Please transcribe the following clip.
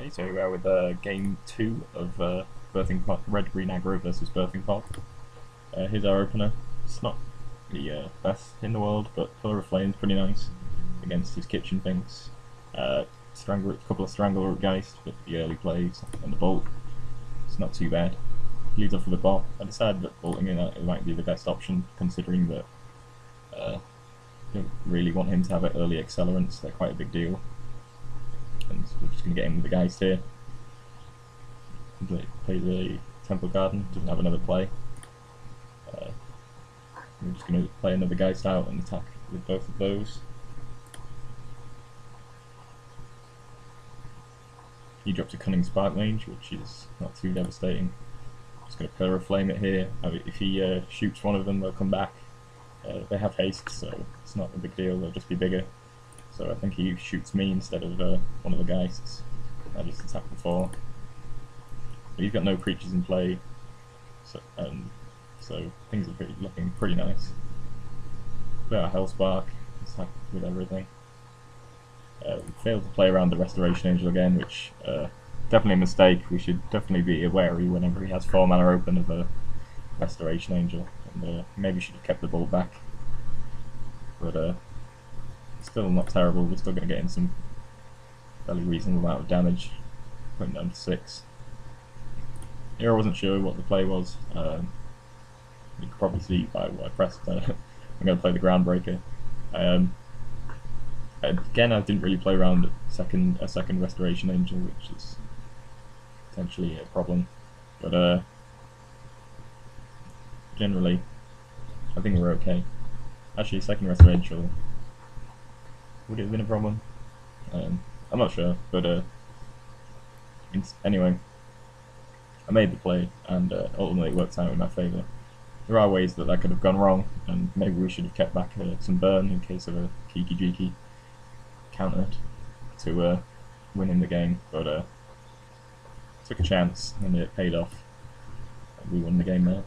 Okay, so we are with uh, game two of uh, Birthing Pod, Red Green Aggro versus Birthing Pod. Uh, here's our opener. It's not the uh, best in the world, but Pillar of Flame's pretty nice against his Kitchen Finks. Uh, strangle, a couple of Strangler Geist with the early plays and the Bolt. It's not too bad. Leads off with a Bot. I decided that bolting in it might be the best option, considering that uh, don't really want him to have an early accelerants. They're quite a big deal and we're just going to get in with the guys here. Play, play the Temple Garden, doesn't have another play. Uh, we're just going to play another Geist out and attack with both of those. He drops a Cunning Sparkmage, which is not too devastating. Just going to Pillar of Flame it here. If he uh, shoots one of them, they'll come back. Uh, they have haste, so it's not a big deal, they'll just be bigger. So I think he shoots me instead of uh, one of the geists. I just attacked before. But he's got no creatures in play, so, um, so things are pretty, looking pretty nice. Got our Hellspark, attack with everything. Uh, we failed to play around the Restoration Angel again, which uh, definitely a mistake. We should definitely be wary whenever he has 4 mana open of a Restoration Angel. And uh, maybe should have kept the ball back. But uh, Still not terrible, we're still going to get in some fairly reasonable amount of damage. Putting down to 6. Here I wasn't sure what the play was. Um, you can probably see by what I pressed. Uh, I'm going to play the Groundbreaker. Um, again, I didn't really play around second a second Restoration Angel, which is potentially a problem. But uh, generally, I think we're okay. Actually, second Restoration Angel would it have been a problem? Um, I'm not sure, but uh, anyway, I made the play, and uh, ultimately it worked out in my favour. There are ways that that could have gone wrong, and maybe we should have kept back uh, some burn in case of a Kiki Jiki counter to uh, winning the game, but uh, took a chance and it paid off. We won the game there.